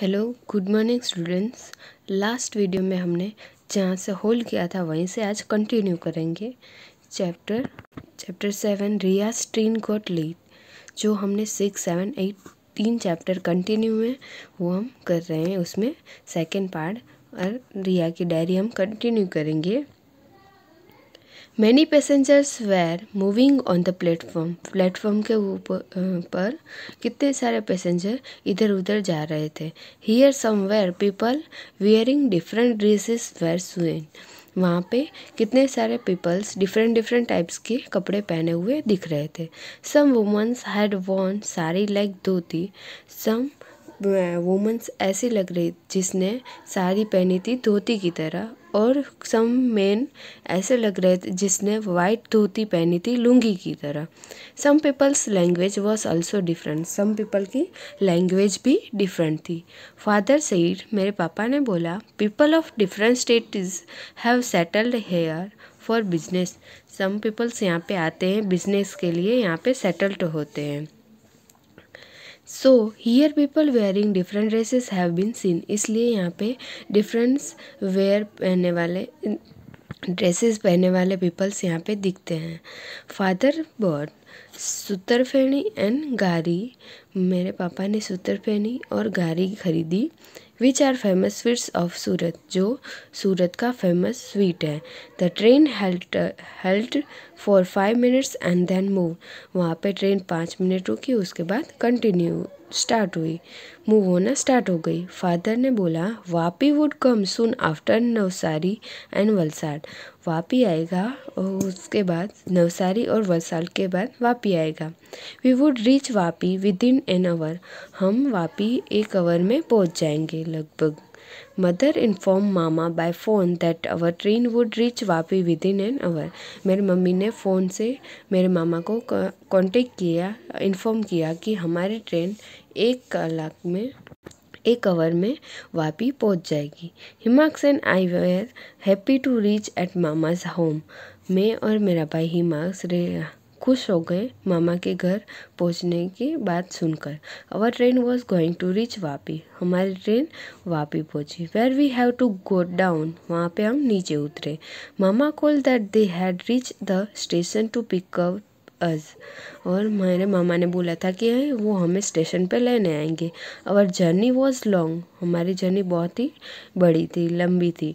Hello good morning students last video में हमने जहाँ से होल्ड किया था, वहीं से आज कंटिन्यू करेंगे। चैप्टर चैप्टर सेवन रिया स्ट्रीन गोट लीड जो हमने सिक्स सेवन एट तीन चैप्टर कंटिन्यू में, वो हम कर रहे हैं। उसमें सेकंड पार्ट और रिया की डायरी हम कंटिन्यू करेंगे। Many passengers were moving on the platform platform के ऊपर पर कितने सारे पैसेंजर इधर उधर जा रहे थे। Here somewhere people wearing different dresses were seen वहाँ पे कितने सारे पीपल्स डिफरेंट डिफरेंट टाइप्स के कपड़े पहने हुए दिख रहे थे। Some womens had worn sari like dhoti. Some womens ऐसी लग रही जिसने साड़ी पहनी थी धोती की तरह। और सम मेन ऐसे लग रहे थे जिसने वाइट धोती पहनी थी लुंगी की तरह। Some peoples language was also different some people की लैंग्वेज भी डिफरेंट थी। फादर सेड मेरे पापा ने बोला people of different states have settled here for business some peoples यहाँ पे आते हैं बिज़नेस के लिए, यहाँ पे सेटल्ड होते हैं। So here people wearing different dresses have been seen इसलिए यहाँ पे डिफरेंस वेयर पहनने वाले ड्रेसेस पहने वाले पीपल्स यहाँ पे दिखते हैं। Father bought sutar feni and ghari. मेरे पापा ने सूतर पहनी और गारी खरीदी। Which are famous sweets of Surat जो सूरत का फ़ेमस स्वीट है। The train halt halt for five minutes and then move वहाँ पे ट्रेन पाँच मिनट रुकी, उसके बाद कंटिन्यू स्टार्ट हुई। मूव होना स्टार्ट हो गई। फादर ने बोला, Vapi would come soon after Navsari and Valsad. Vapi आएगा और उसके बाद, नवसारी और वलसाड के बाद वापी आएगा। We would reach Vapi within an hour हम वापी एक आवर में पहुँच जाएँगे लगभग। Mother inform mama by phone that our train would reach Vapi within an hour मेरी मम्मी ने फ़ोन से मेरे मामा को कांटेक्ट किया इन्फॉर्म किया कि हमारी ट्रेन एक कलाक में, एक आवर में वापी पहुँच जाएगी। हिमाक्स and I were happy to reach at mama's home मैं और मेरा भाई हिमाक्स खुश हो गए मामा के घर पहुँचने की बात सुनकर। Our train was going to reach Vapi हमारी ट्रेन वापी पहुँची। Were we have to go down वहाँ पे हम नीचे उतरे। मामा call that they had reach the station to pick up us और मेरे मामा ने बोला था कि वो हमें स्टेशन पे लेने आएँगे। अवर जर्नी वॉज़ लॉन्ग हमारी जर्नी बहुत ही बड़ी थी, लंबी थी।